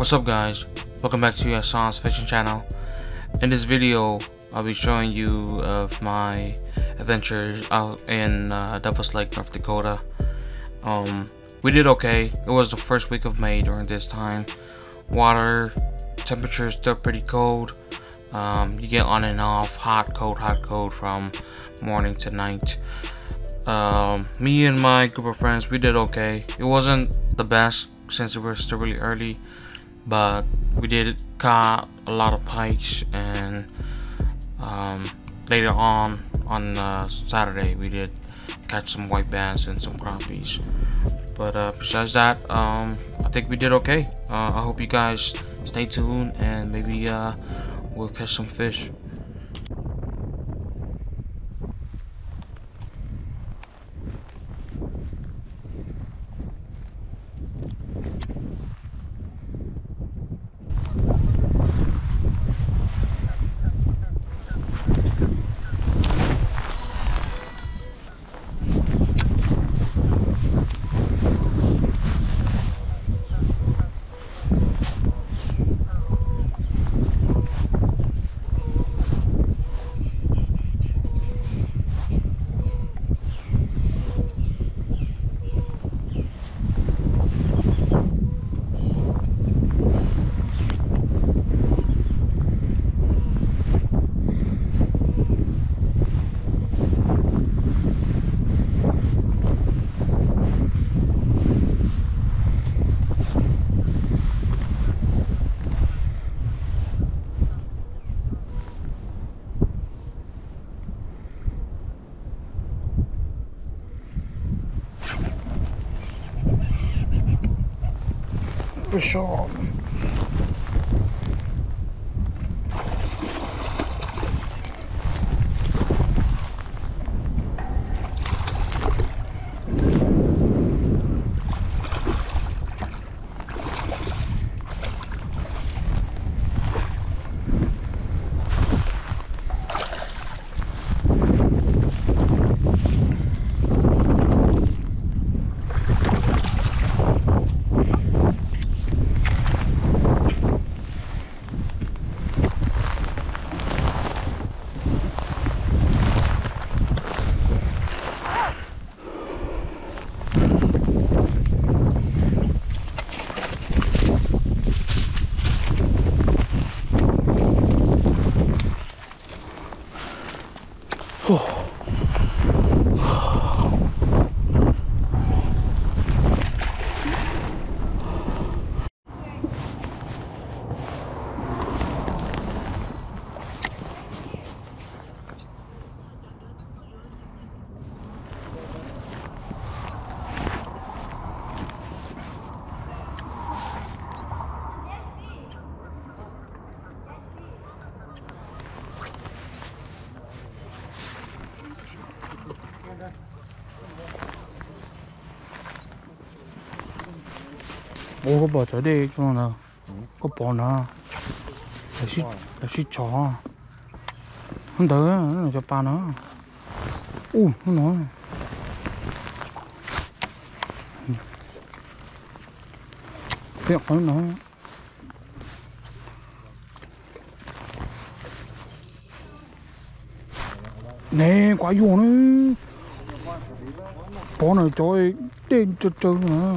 What's up guys? Welcome back to Yasan's fiction Channel. In this video, I'll be showing you of my adventures out in uh, Devil's Lake, North Dakota. Um, we did okay. It was the first week of May during this time. Water temperature is still pretty cold. Um, you get on and off, hot, cold, hot, cold from morning to night. Um, me and my group of friends, we did okay. It wasn't the best since it was still really early but we did caught a lot of pikes and um, later on on uh, Saturday we did catch some white bass and some crappies. But uh, besides that um, I think we did okay. Uh, I hope you guys stay tuned and maybe uh, we'll catch some fish for sure. bố có bỏ trái đi cho nó nào có bỏ nó là xí là xí chó không tới nó cho pa nó u nó nói cái khó nó nè quá vô nó bỏ này trời, đen trơn trơn nữa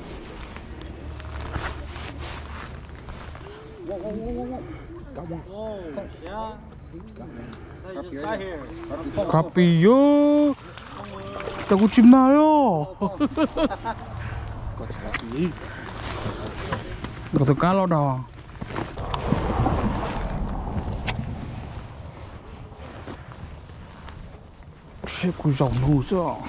카피요 자꾸 집 나요 너도 깔아라 최고 정도서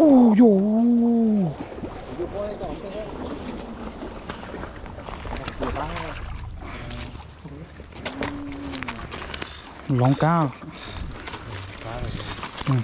Ôi dồi Lon cá ừ.